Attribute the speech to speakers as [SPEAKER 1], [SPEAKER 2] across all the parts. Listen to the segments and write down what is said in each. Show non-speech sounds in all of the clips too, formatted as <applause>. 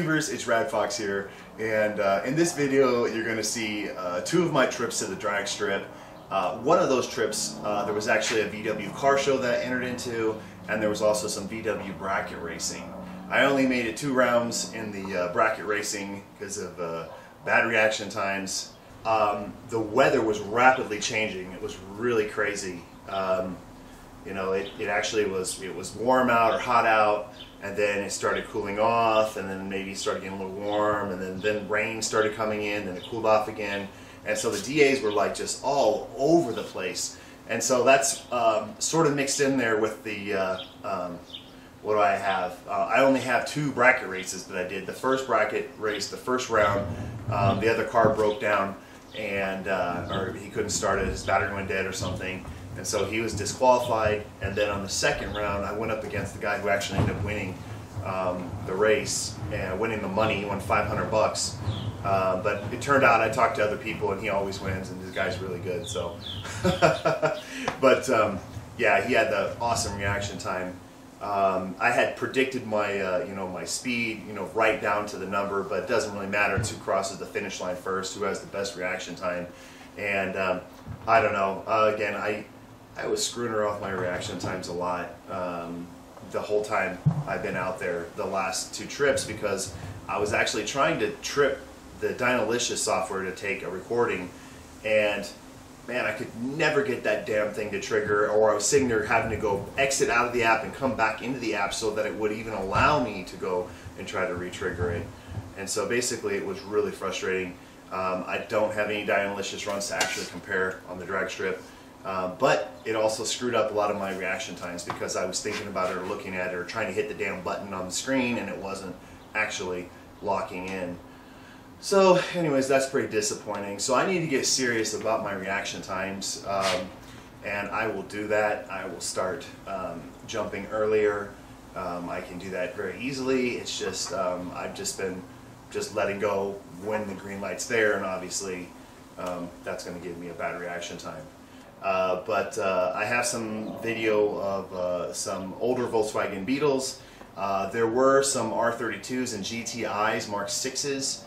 [SPEAKER 1] YouTubers, it's Rad Fox here, and uh, in this video you're going to see uh, two of my trips to the drag strip. Uh, one of those trips, uh, there was actually a VW car show that I entered into, and there was also some VW bracket racing. I only made it two rounds in the uh, bracket racing because of uh, bad reaction times. Um, the weather was rapidly changing. It was really crazy. Um, you know, it, it actually was it was warm out or hot out, and then it started cooling off, and then maybe started getting a little warm, and then then rain started coming in, and it cooled off again, and so the DAs were like just all over the place, and so that's um, sort of mixed in there with the. Uh, um, what do I have? Uh, I only have two bracket races that I did. The first bracket race, the first round, um, the other car broke down, and uh, or he couldn't start it. His battery went dead or something and so he was disqualified. And then on the second round, I went up against the guy who actually ended up winning um, the race and winning the money. He won 500 bucks. Uh, but it turned out I talked to other people, and he always wins, and this guy's really good. So, <laughs> but um, yeah, he had the awesome reaction time. Um, I had predicted my, uh, you know, my speed, you know, right down to the number, but it doesn't really matter. It's who crosses the finish line first, who has the best reaction time, and um, I don't know. Uh, again, I I was screwing her off my reaction times a lot um, the whole time I've been out there the last two trips because I was actually trying to trip the Dynolicious software to take a recording and man I could never get that damn thing to trigger or I was sitting there having to go exit out of the app and come back into the app so that it would even allow me to go and try to re-trigger it. And so basically it was really frustrating. Um, I don't have any Dynolicious runs to actually compare on the drag strip uh, but it also screwed up a lot of my reaction times because I was thinking about it or looking at it or trying to hit the damn button on the screen and it wasn't actually locking in. So anyways, that's pretty disappointing. So I need to get serious about my reaction times um, and I will do that. I will start um, jumping earlier. Um, I can do that very easily. It's just, um, I've just been just letting go when the green light's there and obviously um, that's going to give me a bad reaction time. Uh, but uh, I have some video of uh, some older Volkswagen Beetles. Uh, there were some R32s and GTIs, Mark 6s,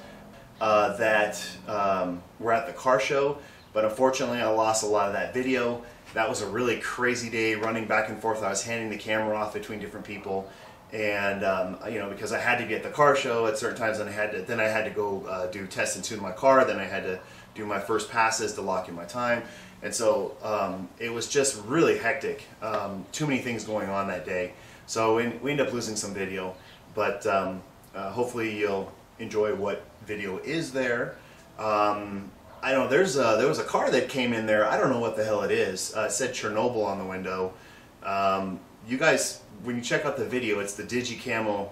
[SPEAKER 1] uh, that um, were at the car show, but unfortunately I lost a lot of that video. That was a really crazy day running back and forth. I was handing the camera off between different people and um, you know because I had to be at the car show at certain times and I had to then I had to go uh, do test and tune my car then I had to do my first passes to lock in my time and so um, it was just really hectic. Um, too many things going on that day. So we, we ended up losing some video, but um, uh, hopefully you'll enjoy what video is there. Um, I don't know, there's a, there was a car that came in there, I don't know what the hell it is. Uh, it said Chernobyl on the window. Um, you guys, when you check out the video, it's the Digi Camo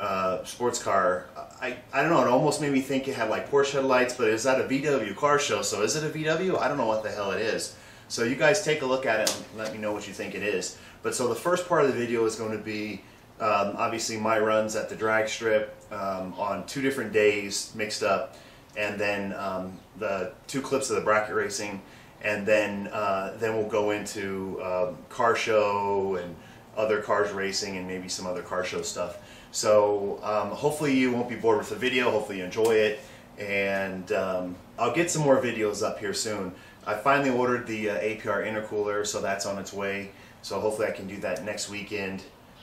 [SPEAKER 1] uh, sports car. I, I don't know, it almost made me think it had like Porsche headlights, but is that a VW car show? So is it a VW? I don't know what the hell it is. So you guys take a look at it and let me know what you think it is. But so the first part of the video is going to be um, obviously my runs at the drag strip um, on two different days mixed up and then um, the two clips of the bracket racing and then uh, then we'll go into um, car show and other cars racing and maybe some other car show stuff. So um, hopefully you won't be bored with the video, hopefully you enjoy it, and um, I'll get some more videos up here soon. I finally ordered the uh, APR intercooler, so that's on its way. So hopefully I can do that next weekend,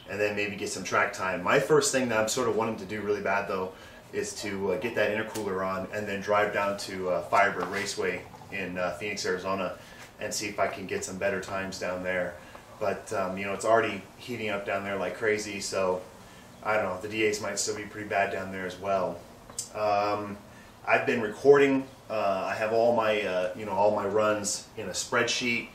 [SPEAKER 1] and then maybe get some track time. My first thing that I'm sort of wanting to do really bad though, is to uh, get that intercooler on and then drive down to uh, Firebird Raceway in uh, Phoenix, Arizona, and see if I can get some better times down there. But um, you know, it's already heating up down there like crazy, so I don't know, the DAs might still be pretty bad down there as well. Um, I've been recording. Uh, I have all my, uh, you know, all my runs in a spreadsheet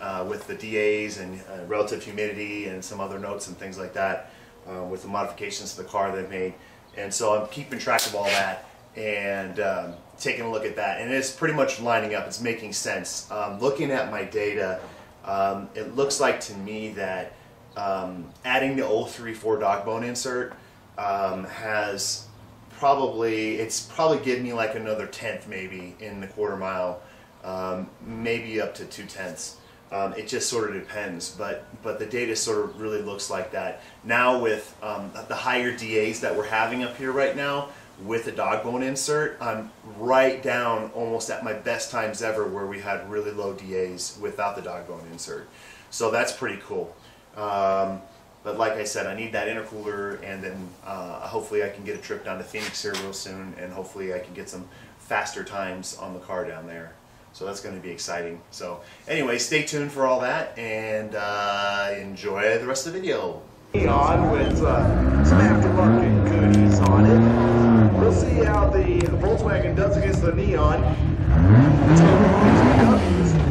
[SPEAKER 1] uh, with the DAs and uh, relative humidity and some other notes and things like that uh, with the modifications to the car they've made. And so I'm keeping track of all that and um, taking a look at that. And it's pretty much lining up. It's making sense. Um, looking at my data, um, it looks like to me that um, adding the 034 dog bone insert um, has probably, it's probably given me like another tenth maybe in the quarter mile, um, maybe up to two tenths. Um, it just sort of depends, but but the data sort of really looks like that now with um, the higher DAs that we're having up here right now with the dog bone insert. I'm right down almost at my best times ever where we had really low DAs without the dog bone insert. So that's pretty cool. Um, but like I said, I need that intercooler, and then uh, hopefully I can get a trip down to Phoenix here real soon, and hopefully I can get some faster times on the car down there. So that's going to be exciting. So anyway, stay tuned for all that and uh, enjoy the rest of the video.
[SPEAKER 2] On with uh, some aftermarket goodies on it. We'll see how the Volkswagen does against the Neon.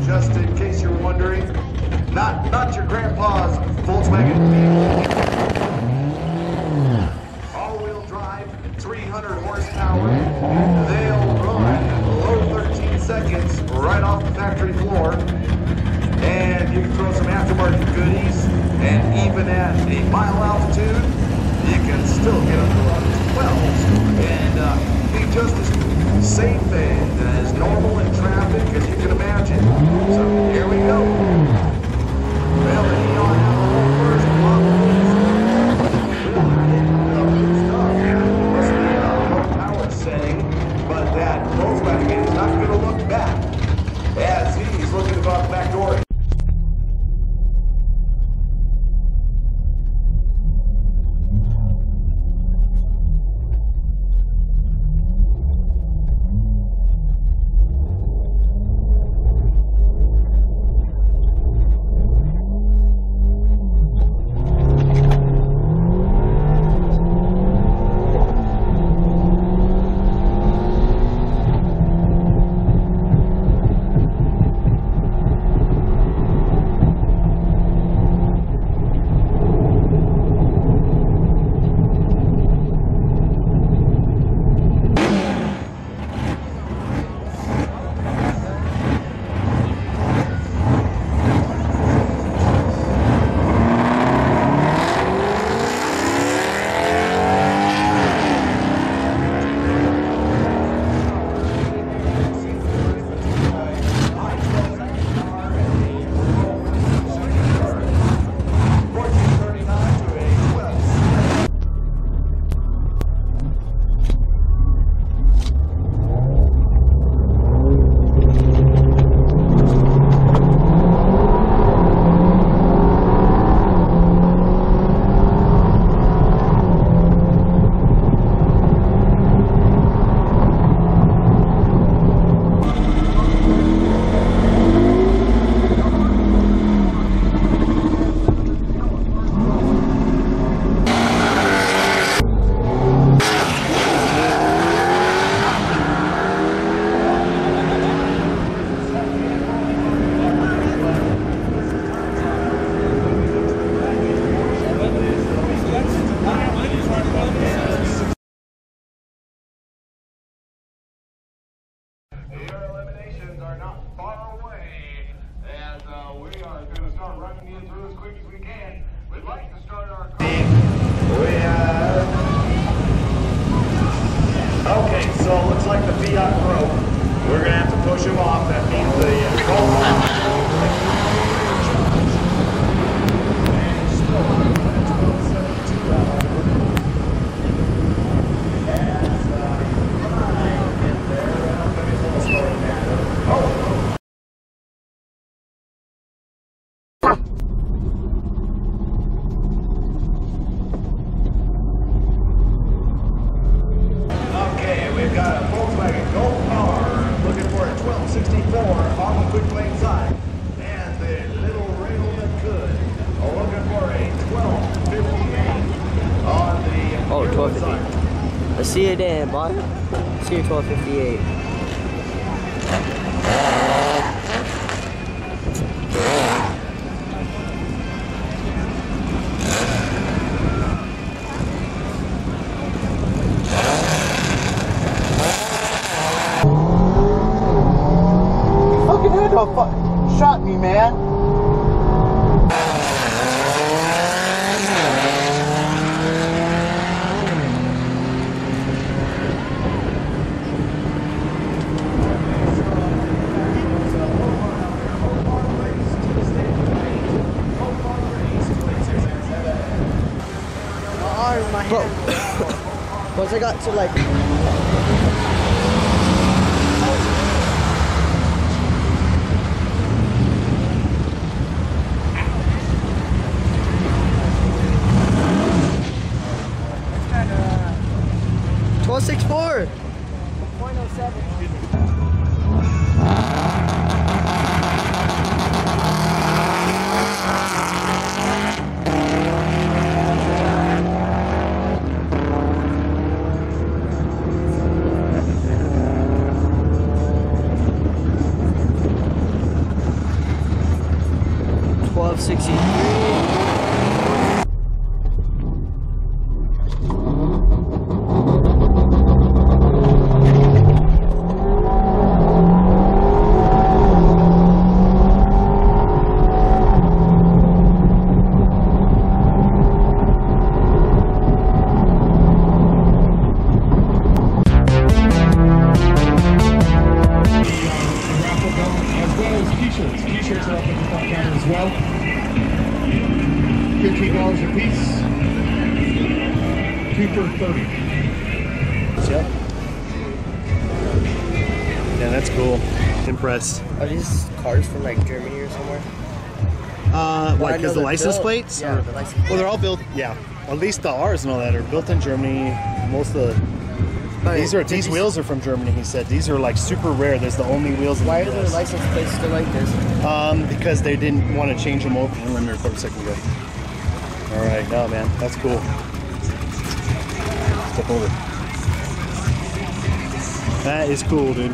[SPEAKER 2] Just in case you're wondering, not not your grandpa's Volkswagen All-wheel drive, 300 horsepower. They'll run below 13 seconds right off the factory floor. And you can throw some aftermarket goodies. And even at a mile altitude, you can still get up to about 12 and uh, be just as safe as like the Fiat broke. We're going to have to push him off. That means the. And still, 1272 out. As, uh, I get there, and I'm gonna be a little slower now. Oh! Okay, we've got a Volkswagen Golf Power looking for a 1264 on the quick lane side. And the little rail that could looking for a 1258 on the
[SPEAKER 3] Oh,
[SPEAKER 2] Earwood
[SPEAKER 3] 1258.
[SPEAKER 2] side.
[SPEAKER 3] I see it in. See you 1258.
[SPEAKER 4] Fucking head dog fuck shot me, man.
[SPEAKER 3] But once I got to like
[SPEAKER 1] license
[SPEAKER 3] built-
[SPEAKER 1] plates?
[SPEAKER 3] yeah,
[SPEAKER 1] Or-
[SPEAKER 3] the license plates.
[SPEAKER 1] Well, they're all built. Yeah. At least the R's and all that are built in Germany. Most of the
[SPEAKER 3] But
[SPEAKER 1] these are these wheels are from Germany. He said these are like super rare. There's the only wheels.
[SPEAKER 3] Why are
[SPEAKER 1] the
[SPEAKER 3] license plates still like this?
[SPEAKER 1] Um, because they didn't want to change them over. Let me record a second ago. All right, no man, that's cool. Step over. That is cool, dude.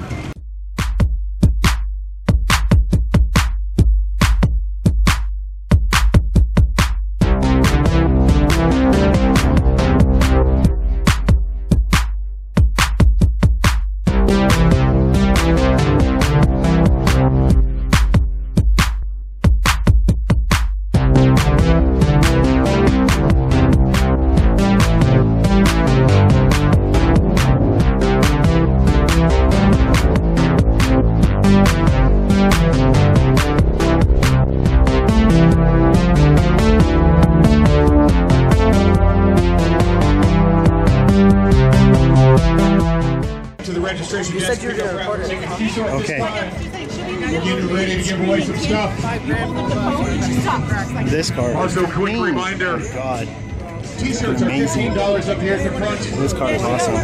[SPEAKER 5] T-shirts are
[SPEAKER 1] Amazing.
[SPEAKER 5] fifteen dollars up here at the front.
[SPEAKER 1] this car is awesome.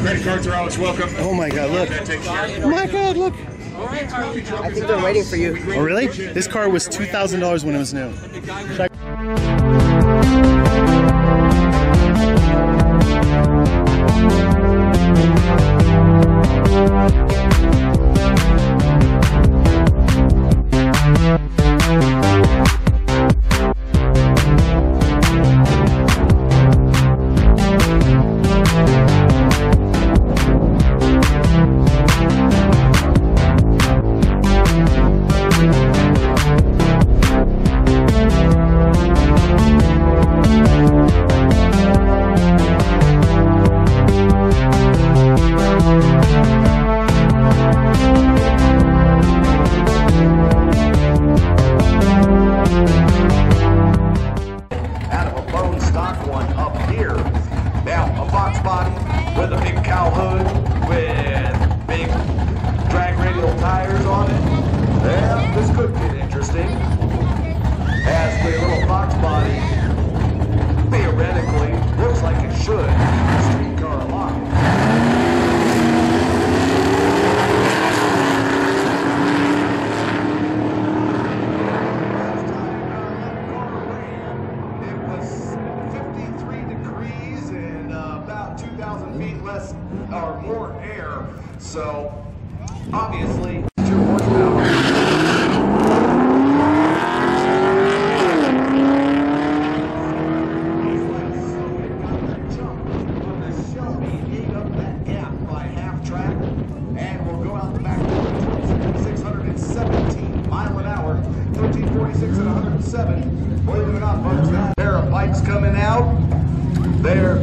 [SPEAKER 5] Credit cards are always welcome.
[SPEAKER 1] Oh my God, look. Oh my God, look.
[SPEAKER 3] I think they're waiting for you.
[SPEAKER 1] Oh really? This car was two thousand dollars when it was new.
[SPEAKER 2] 7. Believe it or not, folks, there are bikes coming out. They're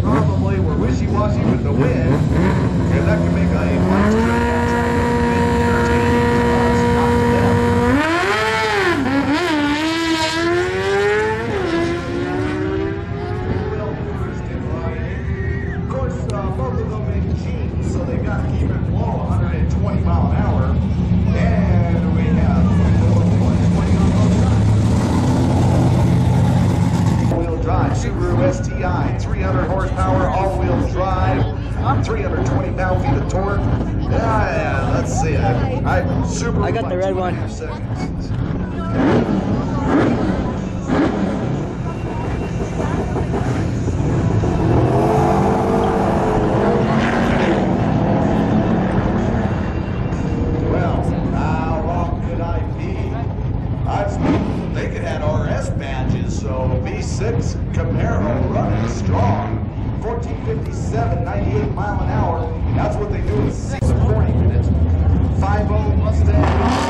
[SPEAKER 2] 1457, 98 mile an hour. That's what they do in 6 to 40 minutes. 5.0 Mustang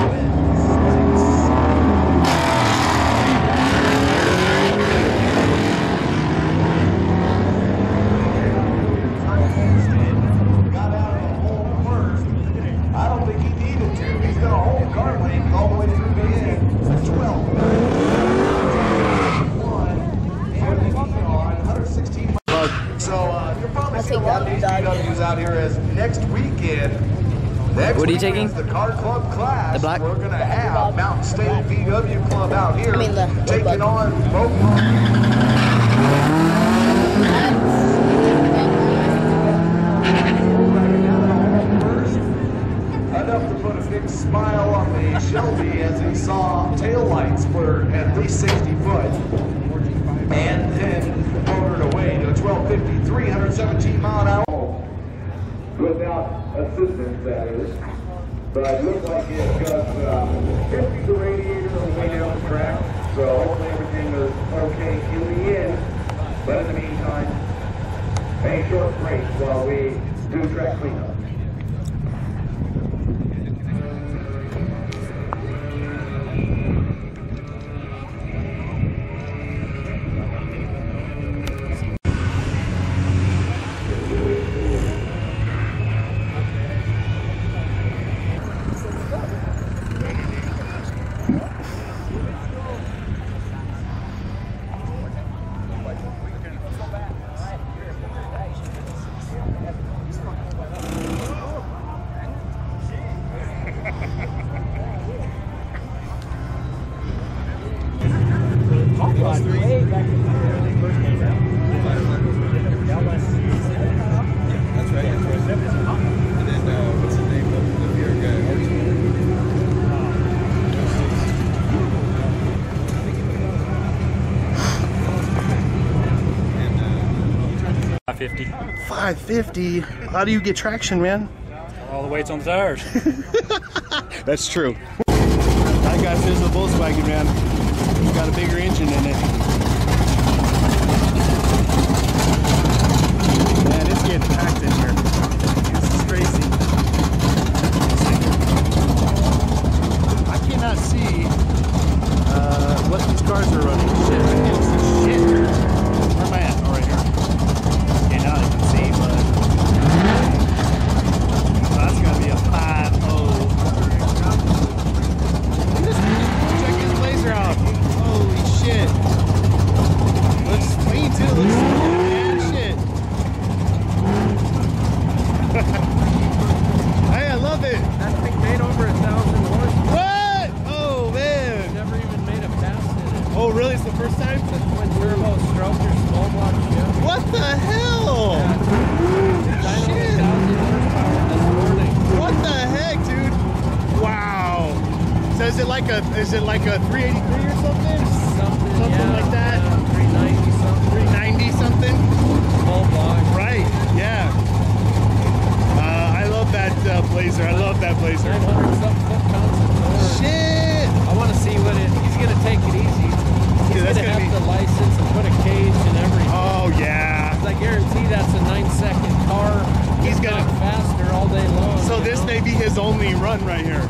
[SPEAKER 2] wins. Got out of the hole first. I don't think he needed to. He's got a whole car length all the way through the end. 12. One. on 116 So uh, you're probably
[SPEAKER 3] I'll
[SPEAKER 2] seeing
[SPEAKER 3] take
[SPEAKER 2] a lot of
[SPEAKER 3] that
[SPEAKER 2] these
[SPEAKER 3] dog.
[SPEAKER 2] VWs out here as next weekend. Next
[SPEAKER 3] What are you taking?
[SPEAKER 2] The car club class.
[SPEAKER 3] The black?
[SPEAKER 2] We're gonna have Mountain State VW Club out here
[SPEAKER 3] I mean the- the
[SPEAKER 2] taking
[SPEAKER 3] black.
[SPEAKER 2] on Mobile. Enough to put a big smile on the Shelby as he saw taillights for at least 60 foot. And then motored away to a 1250, 317 mile an hour. Without assistance, that is. But it looked like it got uh, 50 the radiator on the way down the track. So hopefully everything was okay in the end. But in the meantime, a short break while we do track cleanup.
[SPEAKER 6] Five fifty.
[SPEAKER 1] 550. How do you get traction, man?
[SPEAKER 6] All the weights on the tires.
[SPEAKER 1] That's true. That guy says the Volkswagen, man. It's got a bigger engine in it. Man, it's getting packed in here. This is crazy. I cannot see uh, what these cars are running. Shit, I can't see shit. Where am I at? Oh, right here. Okay, now I can see, but so that's gonna be a 5 Check his blazer out. Holy shit. Looks clean too. Looks yeah, shit. hey, I love it.
[SPEAKER 7] That thing made over a thousand horse.
[SPEAKER 1] What? Oh man.
[SPEAKER 7] Never even made a pass in it.
[SPEAKER 1] Oh really? It's the first time?
[SPEAKER 7] The twin turbo stroke or small block Chevy.
[SPEAKER 1] What the hell?
[SPEAKER 7] Dyno
[SPEAKER 1] Shit.
[SPEAKER 7] 1000 horsepower this morning.
[SPEAKER 1] What the heck, dude? Wow. So is it like a is it like a 383 or something?
[SPEAKER 7] Something,
[SPEAKER 1] Something
[SPEAKER 7] yeah,
[SPEAKER 1] like that?
[SPEAKER 7] yeah, 390 something.
[SPEAKER 1] 390 something?
[SPEAKER 7] Small block.
[SPEAKER 1] Right. Yeah. Uh, I love that uh, blazer. I love that blazer.
[SPEAKER 7] 900 something pounds of torque.
[SPEAKER 1] Shit.
[SPEAKER 7] I want to see what it. He's gonna take it easy. He's
[SPEAKER 1] Dude,
[SPEAKER 7] gonna,
[SPEAKER 1] gonna
[SPEAKER 7] have
[SPEAKER 1] be-
[SPEAKER 7] the license and put a cage and everything.
[SPEAKER 1] Oh yeah.
[SPEAKER 7] I guarantee that's a nine second car.
[SPEAKER 1] He's gonna-
[SPEAKER 7] faster all day long.
[SPEAKER 1] So this
[SPEAKER 7] know?
[SPEAKER 1] may be his only run right here.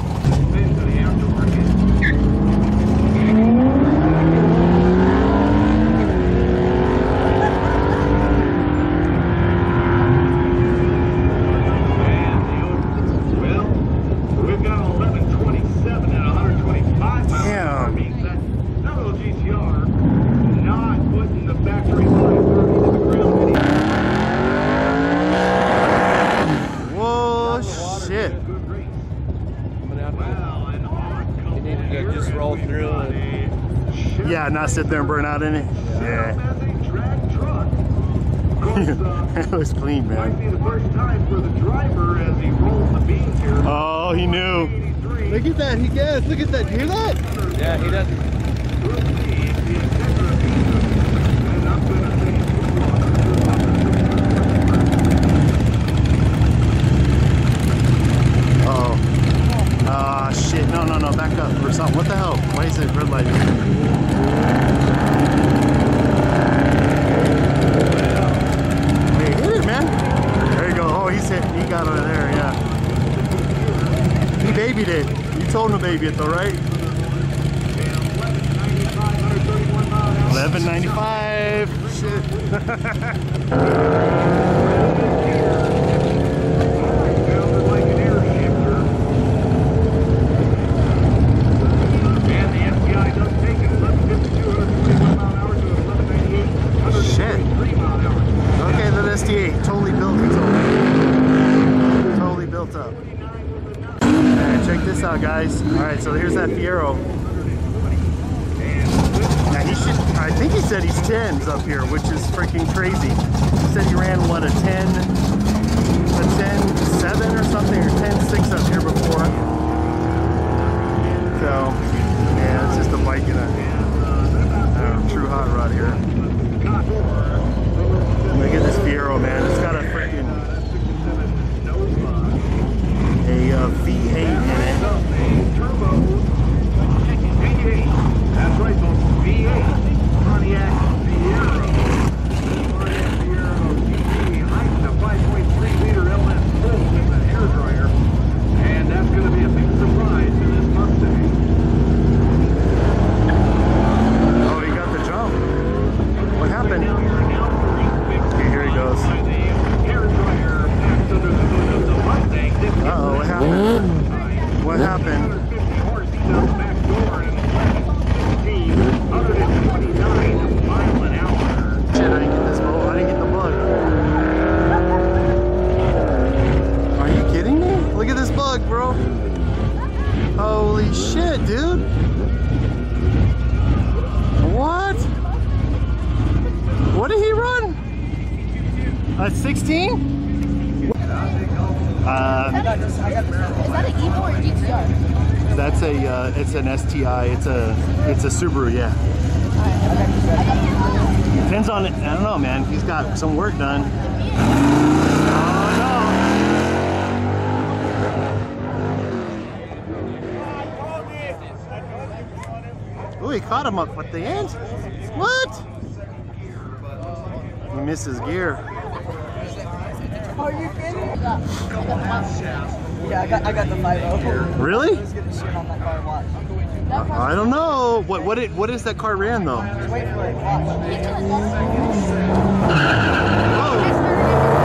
[SPEAKER 1] sit there and burn out any? Yeah. <laughs> that looks clean, man. Oh, he knew.
[SPEAKER 2] Look at that, he gets. Look at that, hear that?
[SPEAKER 7] Yeah, he does.
[SPEAKER 2] Uh oh. Ah, shit. No, no, no. Back up or something. What the hell? Why is it red light? towing the baby it though, right? 1195. Shit. <laughs> <laughs> we caught him up with the end. What? He misses gear.
[SPEAKER 3] Are you kidding? Yeah, I got, I got the 5
[SPEAKER 2] Really? I don't know. What what it what is that car ran though?
[SPEAKER 4] Oh.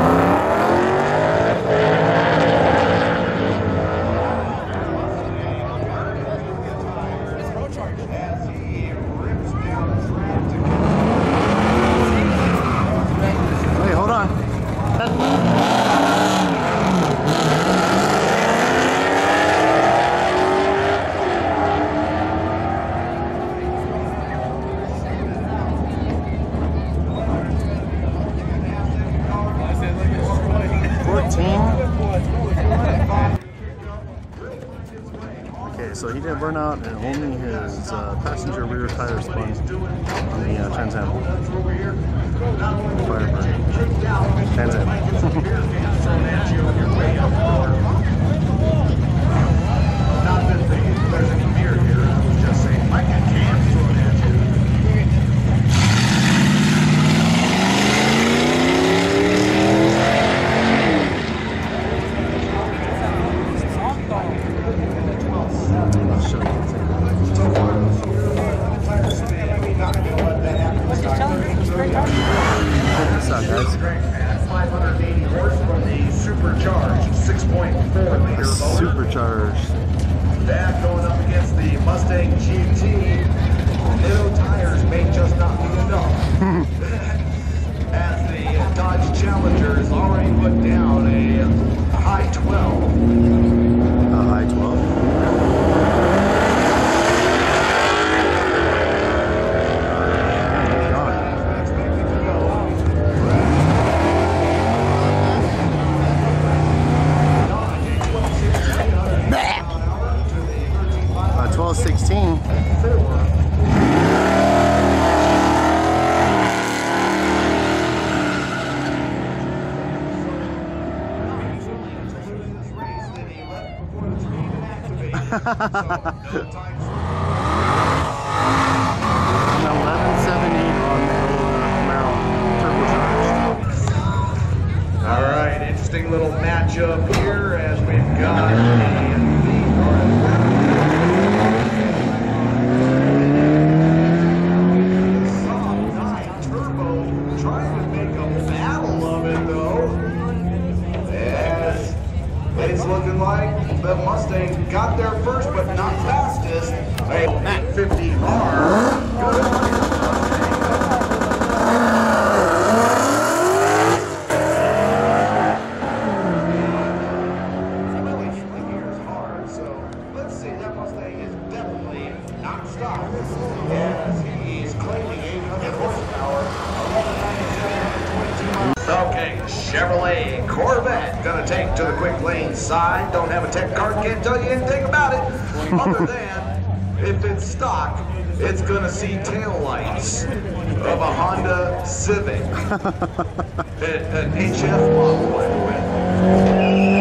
[SPEAKER 2] All right, interesting little matchup here as we've got the Turbo trying to make a battle of it though. It's looking like the Mustang got there first, but not fastest. A 50R. it's going to see taillights of a Honda Civic, <laughs> an HF model, by the way.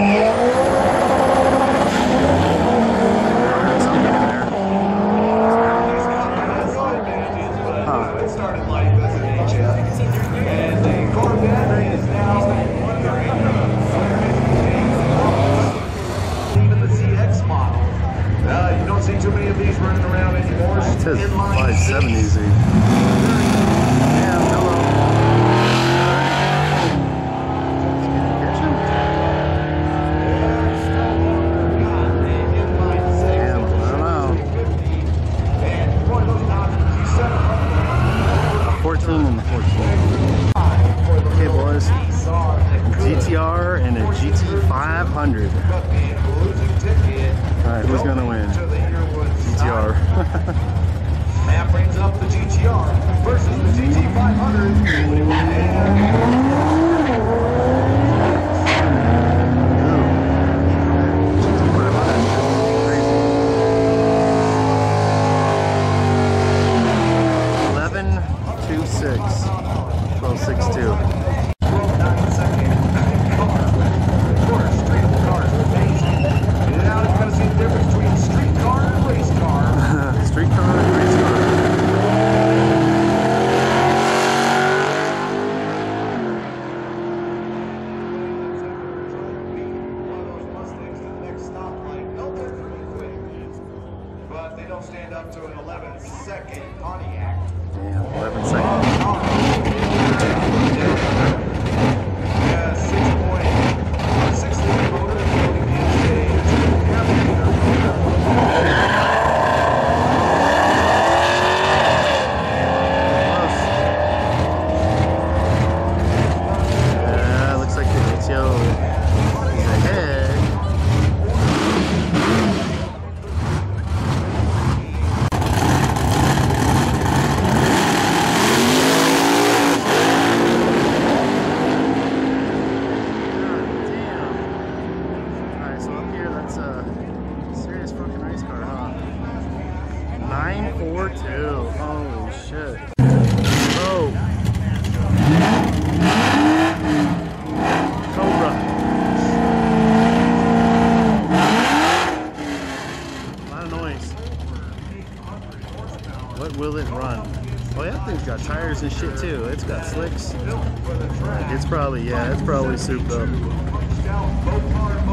[SPEAKER 4] probably, yeah, it's probably souped up.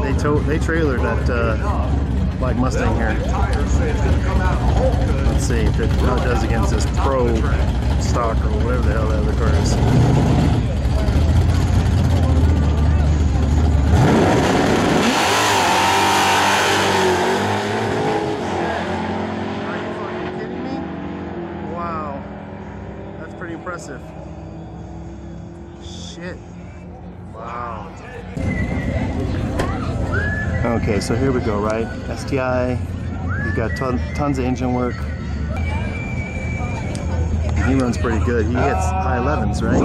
[SPEAKER 4] They towed, they trailer that uh, black Mustang here. Let's see if it, how it does against this Pro stock or whatever the hell that other car is. so here we go, right? STI, He's got ton, tons of engine work. He runs pretty good. He hits high 11s, right?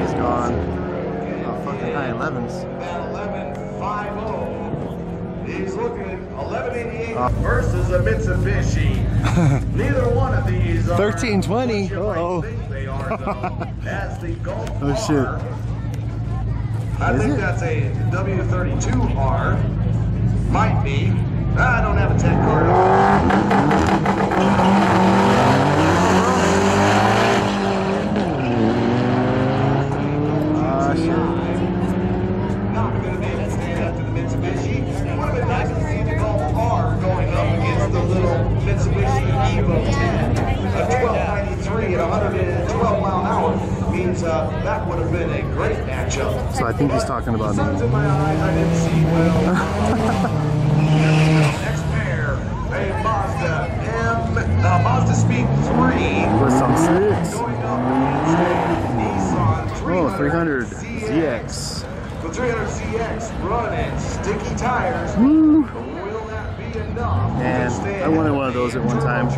[SPEAKER 4] He's gone. Oh, fucking high 11s.
[SPEAKER 2] 11, He's looking at 1188 versus a Mitsubishi. <laughs> Neither one of these are
[SPEAKER 4] 1320. Uh
[SPEAKER 2] oh. They are, though, <laughs> as the Golf
[SPEAKER 1] oh, shit.
[SPEAKER 2] R. I
[SPEAKER 1] Is
[SPEAKER 2] think
[SPEAKER 1] it?
[SPEAKER 2] that's a W32R. Might be. I don't have a tech card. Uh, that would have been a great matchup.
[SPEAKER 1] So I think he's talking about me.
[SPEAKER 2] in my eyes, I didn't see well. <laughs> Next pair, a Mazda M, uh, Mazda Speed 3
[SPEAKER 1] With some six.
[SPEAKER 2] going up against a Nissan 300,
[SPEAKER 1] Oh, 300 ZX.
[SPEAKER 2] The 300ZX running sticky tires.
[SPEAKER 1] Woo.
[SPEAKER 2] Will that be enough?
[SPEAKER 1] Man, I wanted one of those at one time.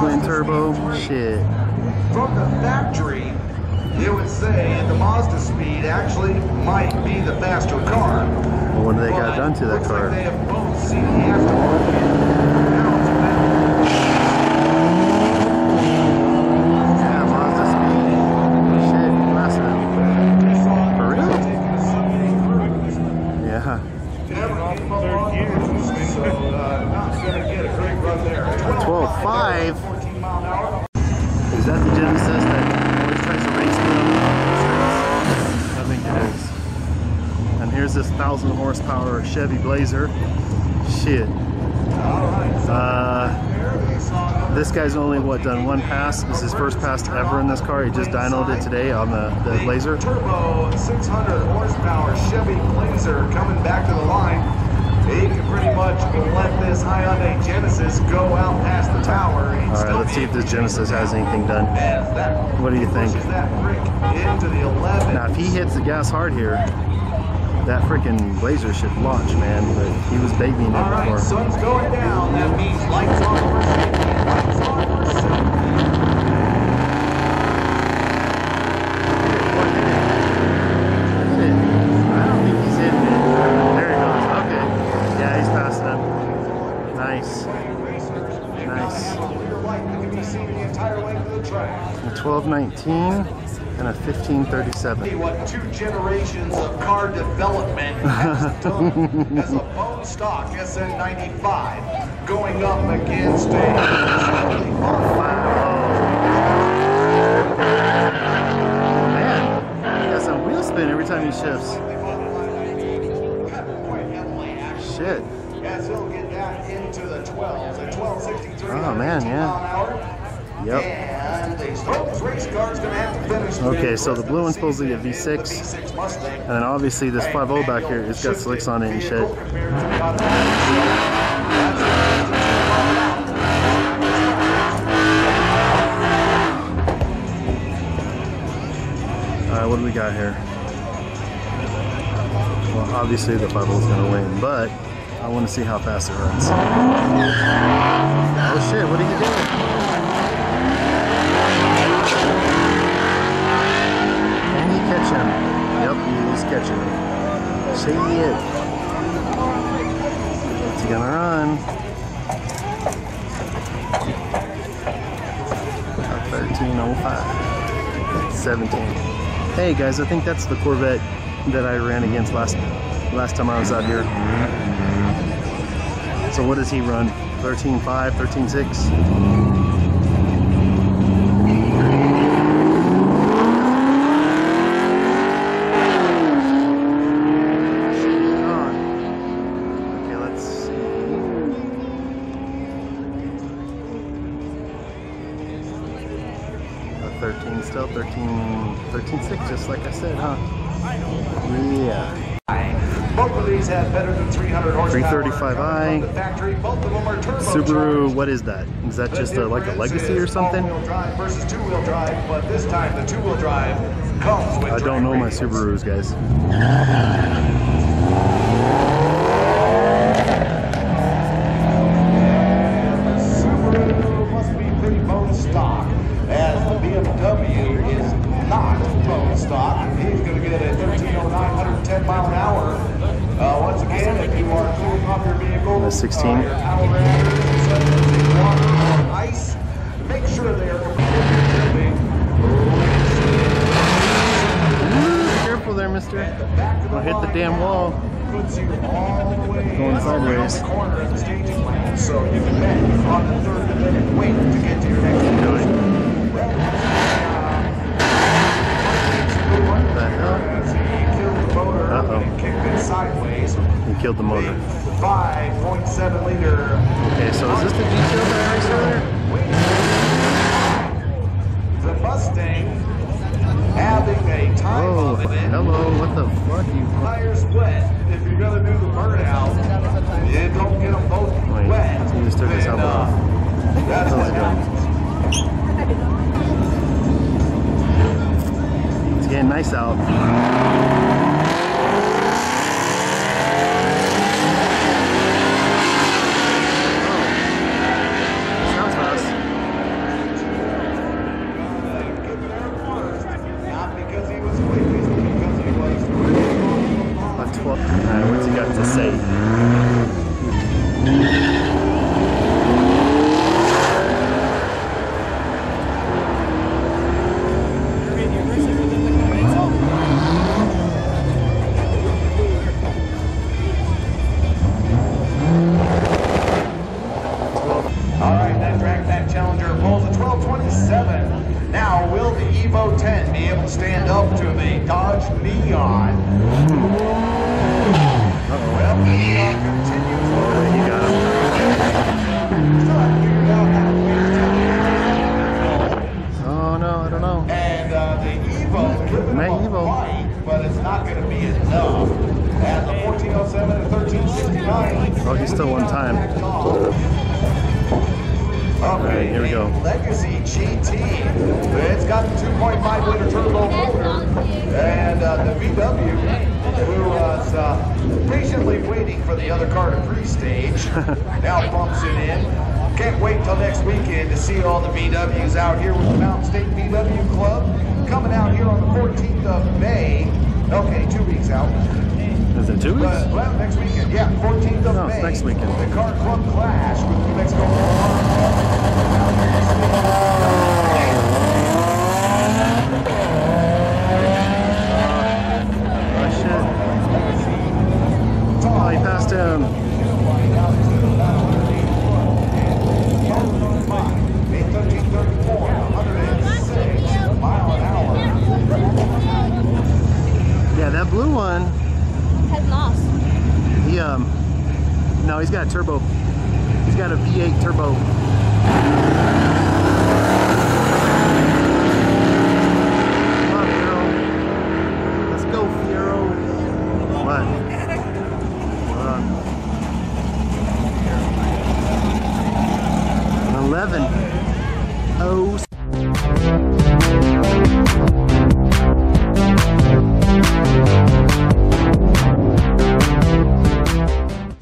[SPEAKER 1] Twin turbo. Shit.
[SPEAKER 2] From the factory, it would say the Mazda Speed actually might be the faster car.
[SPEAKER 1] Well, what do they got done to that car?
[SPEAKER 2] Like they have both seen the aftermarket. Now it's back.
[SPEAKER 1] Yeah, Mazda Speed. Shit, massive.
[SPEAKER 2] Nissan
[SPEAKER 1] For real?
[SPEAKER 2] taking a Sunday cruise.
[SPEAKER 1] Yeah.
[SPEAKER 2] Never gave up on cruise, so uh, not gonna get a great run there.
[SPEAKER 1] 12.5.
[SPEAKER 2] 14 mile an hour.
[SPEAKER 1] Is that the Genesis that always tries to race me on the streets? I think it is. And here's this thousand horsepower Chevy Blazer. Shit. Uh, this guy's only what done one pass. This is his first pass ever in this car. He just dynoed it today on the, the Blazer.
[SPEAKER 2] Turbo 600 horsepower Chevy Blazer coming back to the line. He can pretty much let this Hyundai Genesis go out past the tower.
[SPEAKER 1] All right, let's see if this Genesis has anything done. What do you think?
[SPEAKER 2] that brick into the 11.
[SPEAKER 1] Now, if he hits the gas hard here, that freaking Blazer should launch, man. But he was babying
[SPEAKER 2] All
[SPEAKER 1] it
[SPEAKER 2] right,
[SPEAKER 1] before.
[SPEAKER 2] sun's going down. That means lights on for safety. Lights on for safety.
[SPEAKER 1] Hit it. I don't think he's hitting it. There he goes. Okay. Yeah, he's passing him. Nice. Nice.
[SPEAKER 2] Clear light that can be seen the entire length of the track.
[SPEAKER 1] A 1219 and a 1537.
[SPEAKER 2] what two generations of car development has <laughs> done as a bone stock SN95 going up against a
[SPEAKER 1] Man, he got some wheel spin every time he shifts. Shit.
[SPEAKER 2] As he'll get that into the 12s, a 1263.
[SPEAKER 1] Oh, man, yeah. Yep. Okay, so the blue one's supposedly a V6.
[SPEAKER 2] V6
[SPEAKER 1] And then obviously this 5.0 back here, it's got slicks on it and shit. What do we got here? Well, obviously the 5 is gonna win, but I want to see how fast it runs. Oh shit, what are you doing? Can he catch him? Yep, he is catching Shit. What's gonna run? A 1305. 17. Hey guys, I think that's the Corvette that I ran against last last time I was out here. So what does he run? 13.5, 13.6? Like I said, huh? Yeah.
[SPEAKER 2] Both of these have better than 300 horsepower.
[SPEAKER 1] 335i.
[SPEAKER 2] The factory, both of them are
[SPEAKER 1] Subaru, what is that? Is that just a, like a legacy or something?
[SPEAKER 2] Drive versus two-wheel drive, but this time the two-wheel drive comes with
[SPEAKER 1] I don't know my. Subarus, guys.
[SPEAKER 2] Subaru must be pretty bone stock, as the BMW is not bone stock. He's going to get a 1309, 110 mile an hour. Uh, once again, if you are cooling off your vehicle,
[SPEAKER 1] The 16.
[SPEAKER 2] uh, your power radiators, such as water or ice, make sure they are completely
[SPEAKER 1] Ooh, careful there, mister. Don't hit the damn wall.
[SPEAKER 2] Puts you all the way
[SPEAKER 1] Going sideways.
[SPEAKER 2] the corner of the staging lane, so you can bet on the third minute wait to get to your next motor
[SPEAKER 1] Uh-oh.
[SPEAKER 2] and kicked it sideways.
[SPEAKER 1] He killed the motor.
[SPEAKER 2] 5.7 liter
[SPEAKER 1] Okay, so is this the detail that I race earlier?
[SPEAKER 2] The Mustang having a time
[SPEAKER 1] Oh,
[SPEAKER 2] of it.
[SPEAKER 1] hello. What the fuck? You.
[SPEAKER 2] Tires wet. If you're gonna do the burnout, you don't get them both
[SPEAKER 1] Wait,
[SPEAKER 2] wet.
[SPEAKER 1] he just took
[SPEAKER 2] then,
[SPEAKER 1] helmet
[SPEAKER 2] uh. That's
[SPEAKER 1] That was
[SPEAKER 2] what
[SPEAKER 1] good.
[SPEAKER 2] happens.
[SPEAKER 1] Getting nice out.
[SPEAKER 2] In. Can't wait till next weekend to see all the VWs out here with the Mountain State VW Club. Coming out here on the 14th of May. Okay, two weeks out.
[SPEAKER 1] Is it two weeks?
[SPEAKER 2] But, well, next weekend, yeah, 14th of
[SPEAKER 1] No,
[SPEAKER 2] May.
[SPEAKER 1] next weekend.
[SPEAKER 2] The Car Club Clash with New Mexico.
[SPEAKER 1] Oh, shit. Oh, he passed him.
[SPEAKER 2] May 1334, 106 mile an hour.
[SPEAKER 1] Yeah, that blue one,
[SPEAKER 4] Has lost.
[SPEAKER 1] he, um, no, he's got a turbo. He's got a V8 turbo.